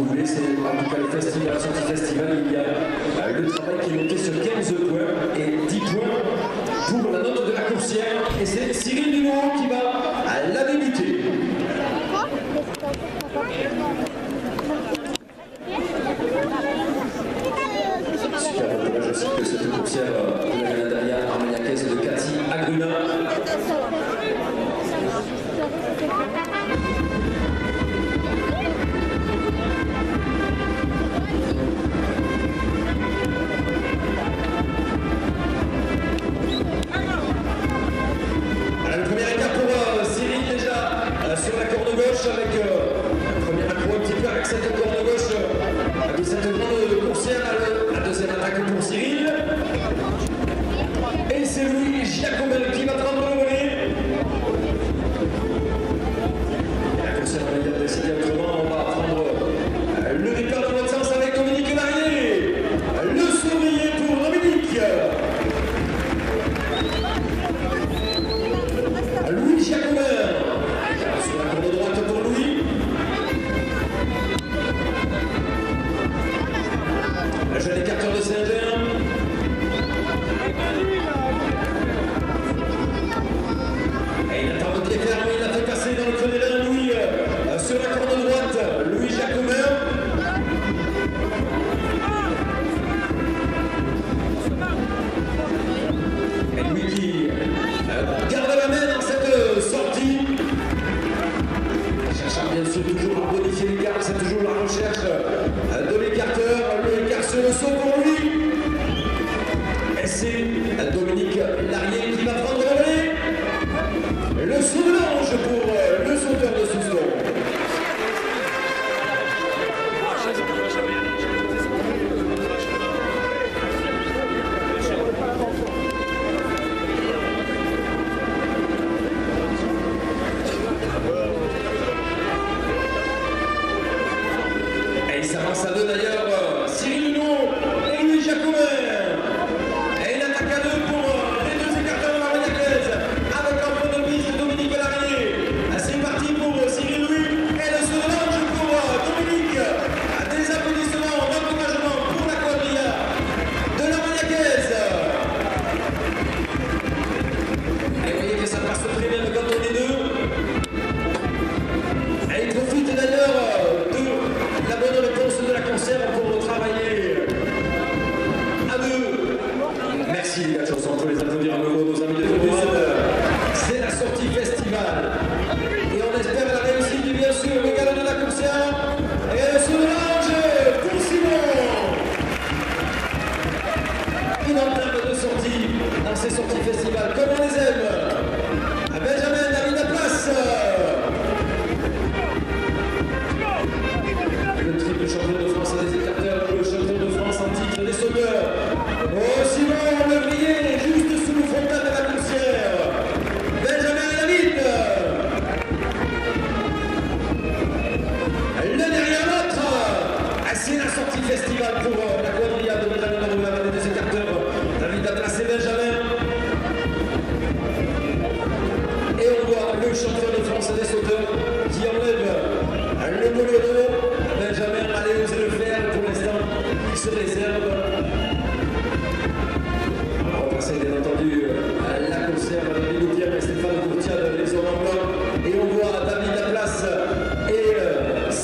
vous voulez, c'est en tout cas le festival, la sortie festival, il y a Super Questa andiamo con San Pietro.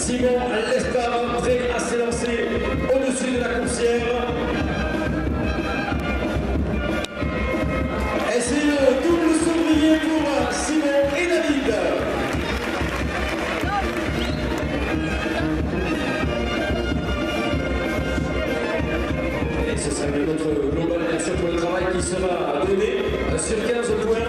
Simon Lestave prêt à s'élancer au-dessus de la coursière. Et c'est le double sourire pour Simon et David. Et ce sera notre global, merci pour le travail qui sera donné sur 15 points.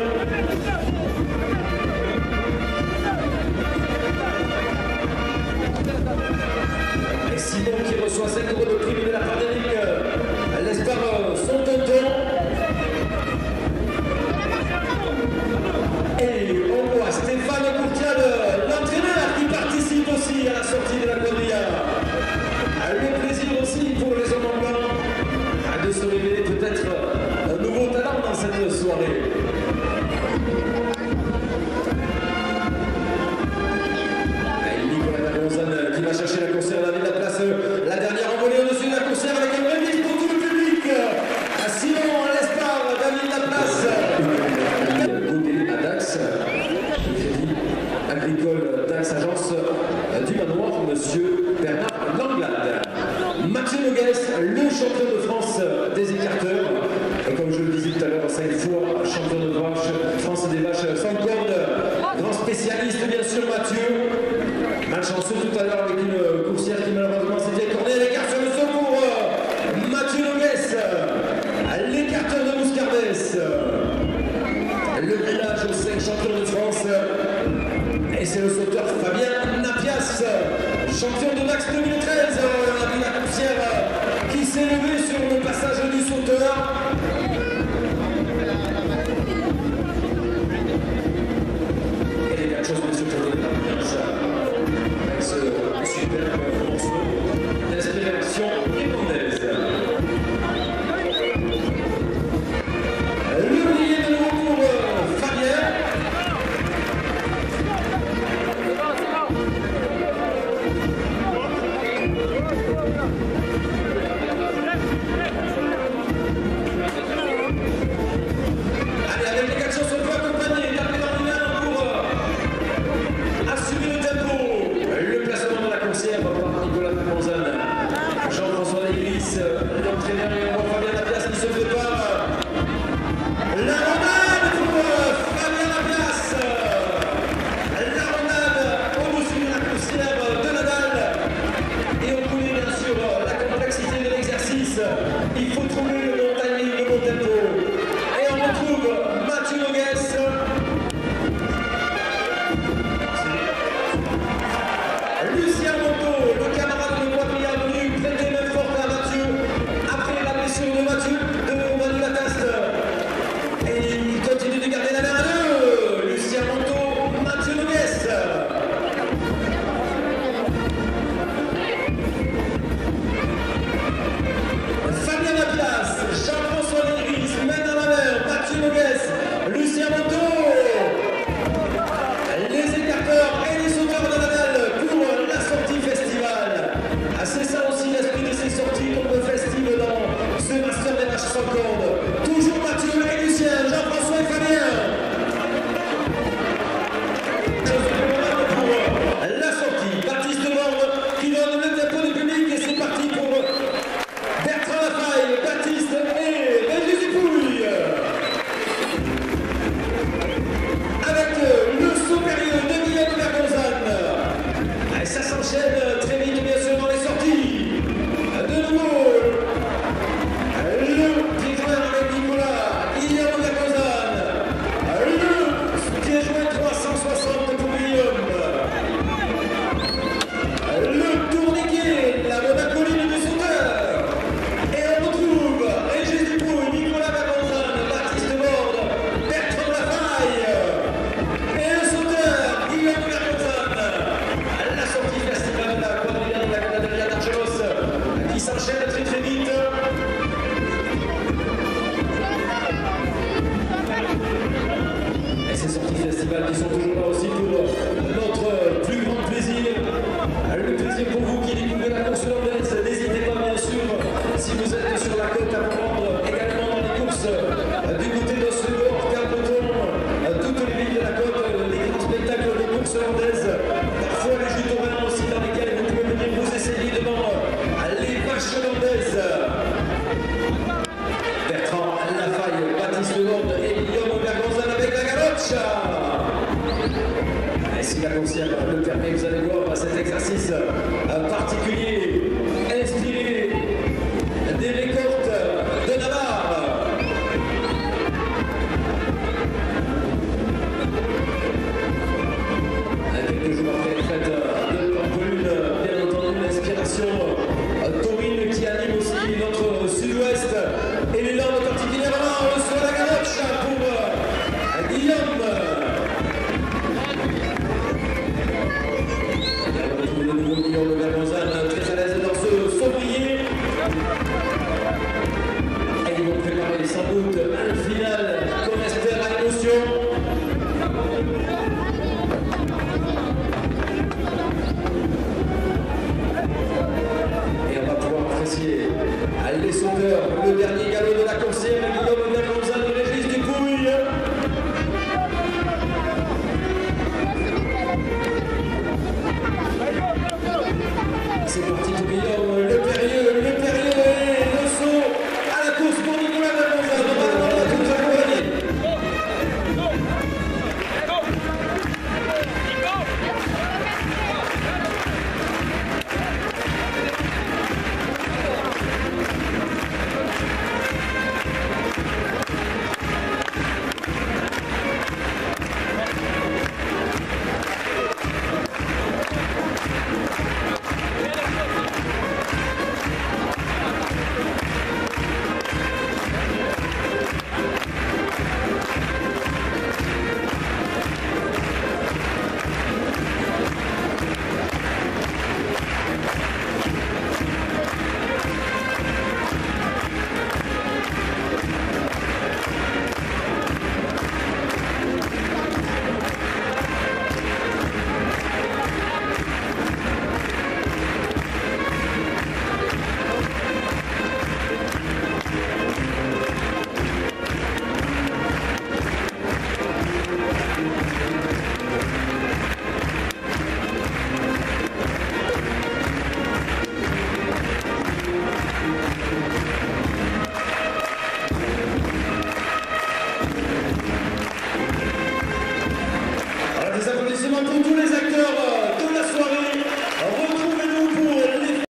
si la conseillère le permet, vous allez voir bah, cet exercice euh, particulier